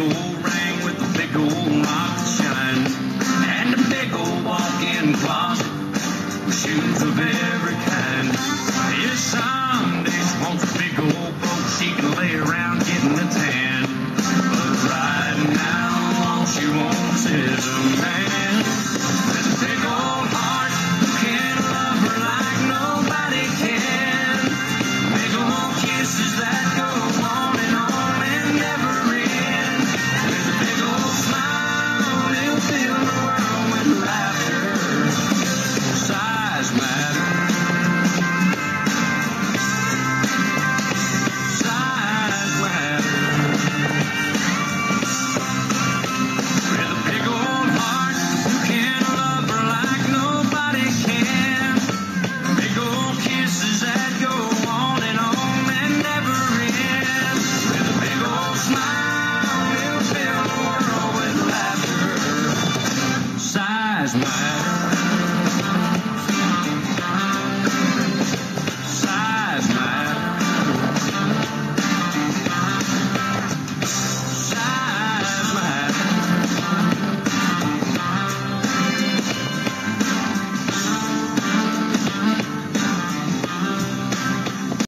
old ring with a big old rock that shines, and a big old walk-in closet with shoes of every kind. Yes, some days wants a big old boat she can lay around. Smile, he'll